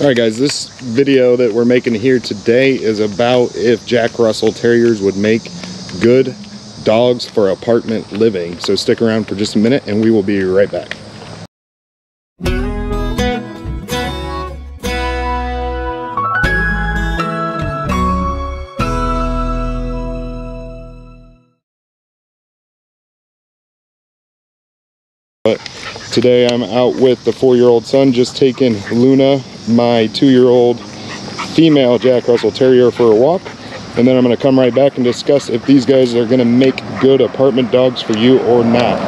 All right, guys, this video that we're making here today is about if Jack Russell Terriers would make good dogs for apartment living. So stick around for just a minute and we will be right back. But today I'm out with the four-year-old son, just taking Luna, my two-year-old female Jack Russell Terrier for a walk. And then I'm gonna come right back and discuss if these guys are gonna make good apartment dogs for you or not.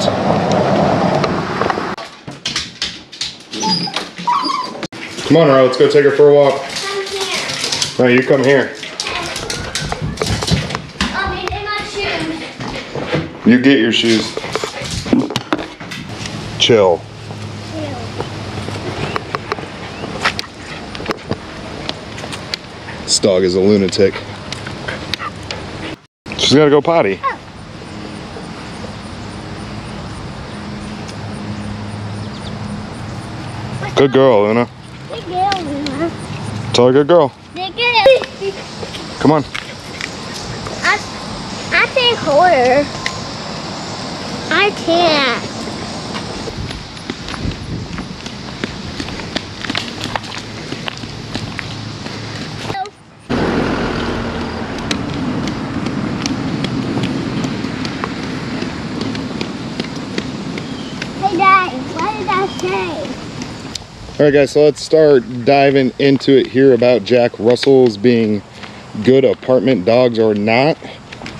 Come on, Ro, let's go take her for a walk. No, you come here. Oh, these my shoes. You get your shoes. Chill. This dog is a lunatic. She's gotta go potty. Good girl, Luna. Good girl, Luna. Tell her good girl. Good girl. Come on. I, I can't hold her. I can't. Hey, Dad, what did I say? All right, guys, so let's start diving into it here about Jack Russell's being good apartment dogs or not.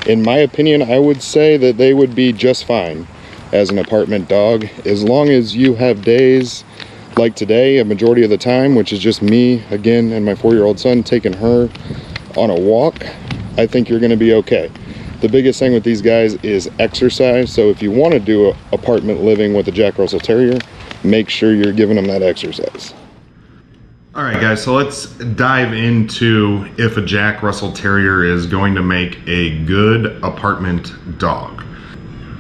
In my opinion, I would say that they would be just fine as an apartment dog as long as you have days like today, a majority of the time, which is just me again and my four year old son taking her on a walk. I think you're going to be okay. The biggest thing with these guys is exercise. So if you want to do apartment living with a Jack Russell Terrier, make sure you're giving them that exercise. All right, guys, so let's dive into if a Jack Russell Terrier is going to make a good apartment dog.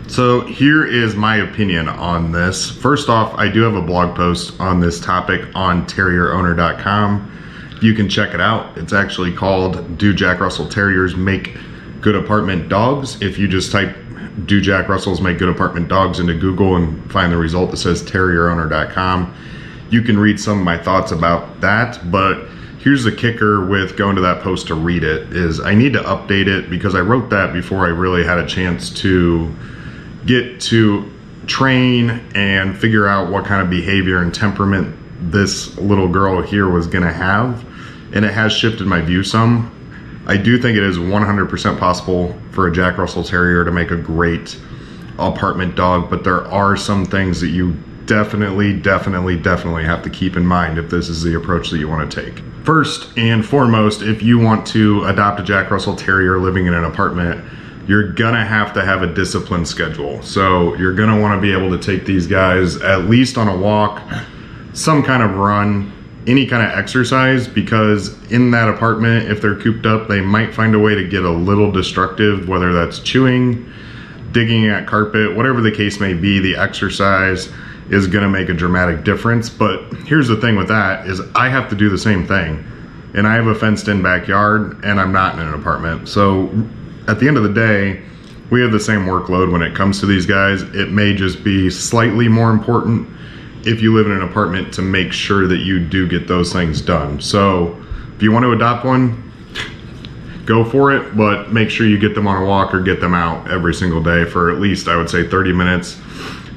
So, here is my opinion on this. First off, I do have a blog post on this topic on terrierowner.com. You can check it out. It's actually called Do Jack Russell Terriers Make Good Apartment Dogs? If you just type Do Jack Russells Make Good Apartment Dogs into Google and find the result that says terrierowner.com you can read some of my thoughts about that but here's the kicker with going to that post to read it is i need to update it because i wrote that before i really had a chance to get to train and figure out what kind of behavior and temperament this little girl here was going to have. And it has shifted my view some i do think it is 100% possible for a jack russell terrier to make a great apartment dog but there are some things that you definitely, definitely, definitely have to keep in mind if this is the approach that you want to take. First and foremost, if you want to adopt a Jack Russell Terrier living in an apartment, you're gonna have to have a disciplined schedule. So you're gonna wanna be able to take these guys at least on a walk, some kind of run, any kind of exercise, because in that apartment, if they're cooped up, they might find a way to get a little destructive, whether that's chewing, digging at carpet, whatever the case may be, the exercise is going to make a dramatic difference. But here's the thing with that is I have to do the same thing. And I have a fenced in backyard and I'm not in an apartment. So at the end of the day, we have the same workload when it comes to these guys. It may just be slightly more important if you live in an apartment to make sure that you do get those things done. So if you want to adopt one, go for it, but make sure you get them on a walk or get them out every single day for at least, I would say, 30 minutes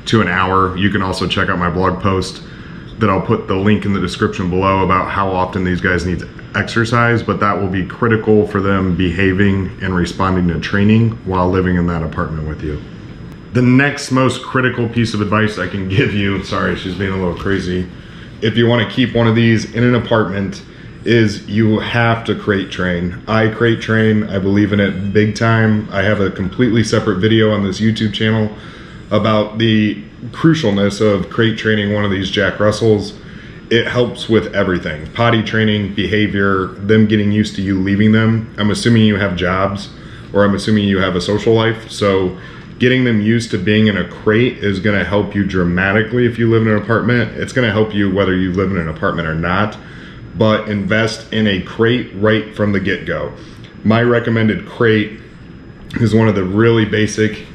to an hour. You can also check out my blog post that I'll put the link in the description below about how often these guys need exercise, but that will be critical for them behaving and responding to training while living in that apartment with you. The next most critical piece of advice I can give you, sorry, she's being a little crazy. If you want to keep one of these in an apartment, is you have to crate train. I crate train, I believe in it big time. I have a completely separate video on this YouTube channel about the crucialness of crate training one of these Jack Russells. It helps with everything potty training, behavior, them getting used to you leaving them. I'm assuming you have jobs or I'm assuming you have a social life. So, getting them used to being in a crate is going to help you dramatically if you live in an apartment. It's going to help you whether you live in an apartment or not. but invest in a crate right from the get-go. My recommended crate is one of the really basic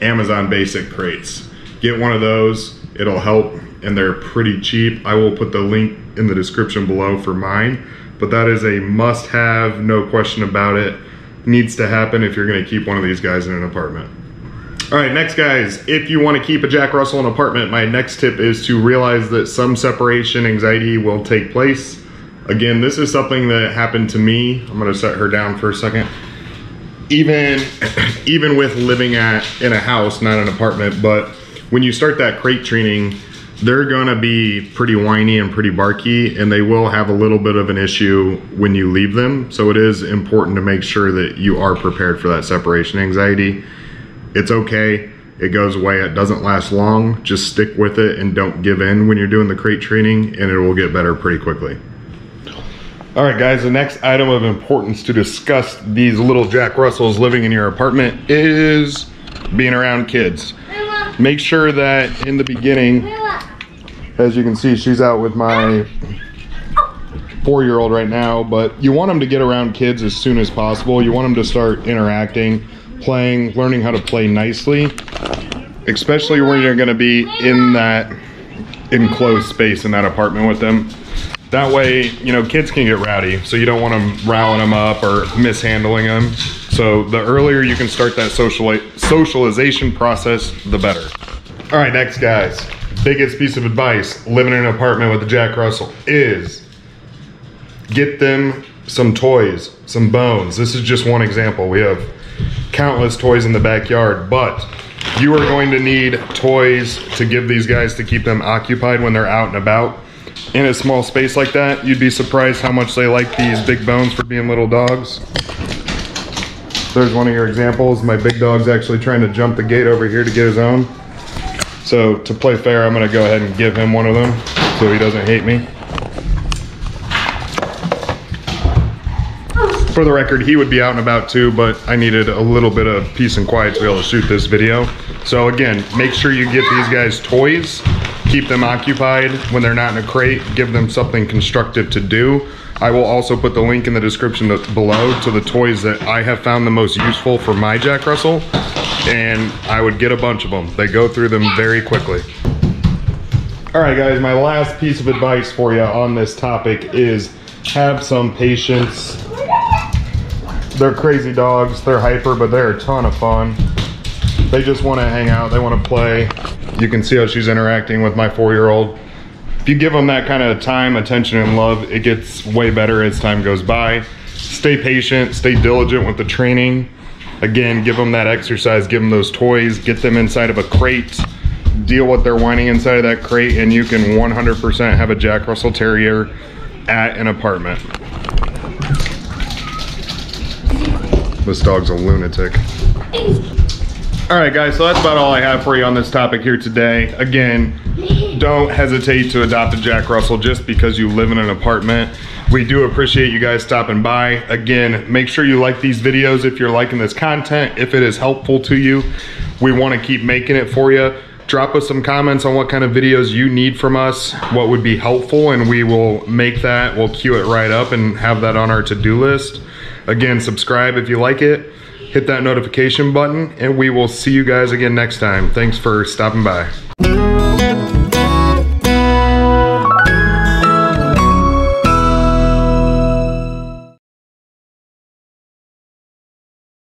Amazon basic crates. Get one of those, it'll help, and they're pretty cheap. I will put the link in the description below for mine, but that is a must have, no question about it. Needs to happen if you're gonna keep one of these guys in an apartment. All right, next guys, if you wanna keep a Jack Russell in an apartment, my next tip is to realize that some separation anxiety will take place. Again, this is something that happened to me. I'm gonna set her down for a second. Even, even with living at in a house, not an apartment, but when you start that crate training, they're gonna be pretty whiny and pretty barky, and they will have a little bit of an issue when you leave them. So it is important to make sure that you are prepared for that separation anxiety. It's okay. It goes away. It doesn't last long. Just stick with it and don't give in when you're doing the crate training, and it will get better pretty quickly. All right, guys, the next item of importance to discuss these little Jack Russells living in your apartment is being around kids. Make sure that in the beginning, as you can see, she's out with my four-year-old right now, but you want them to get around kids as soon as possible. You want them to start interacting, playing, learning how to play nicely, especially when you're gonna be in that enclosed space in that apartment with them. That way, you know, kids can get rowdy, so you don't want them riling them up or mishandling them. So the earlier you can start that social socialization process, the better. All right, next guys, biggest piece of advice living in an apartment with a Jack Russell is get them some toys, some bones. This is just one example. We have countless toys in the backyard, but you are going to need toys to give these guys to keep them occupied when they're out and about in a small space like that, you'd be surprised how much they like these big bones for being little dogs. There's one of your examples. My big dog's actually trying to jump the gate over here to get his own. So to play fair, I'm gonna go ahead and give him one of them so he doesn't hate me. For the record, he would be out and about too, but I needed a little bit of peace and quiet to be able to shoot this video. So again, make sure you get these guys toys keep them occupied when they're not in a crate, give them something constructive to do. I will also put the link in the description below to the toys that I have found the most useful for my Jack Russell, and I would get a bunch of them. They go through them very quickly. All right, guys, my last piece of advice for you on this topic is have some patience. They're crazy dogs, they're hyper, but they're a ton of fun. They just want to hang out, they want to play. You can see how she's interacting with my four-year-old. If you give them that kind of time, attention, and love, it gets way better as time goes by. Stay patient, stay diligent with the training. Again, give them that exercise, give them those toys, get them inside of a crate, deal with their whining inside of that crate, and you can 100% have a Jack Russell Terrier at an apartment. This dog's a lunatic. All right, guys, so that's about all I have for you on this topic here today. Again, don't hesitate to adopt a Jack Russell just because you live in an apartment. We do appreciate you guys stopping by. Again, make sure you like these videos if you're liking this content, if it is helpful to you. We wanna keep making it for you. Drop us some comments on what kind of videos you need from us, what would be helpful, and we will make that, we'll queue it right up and have that on our to-do list. Again, subscribe if you like it hit that notification button, and we will see you guys again next time. Thanks for stopping by.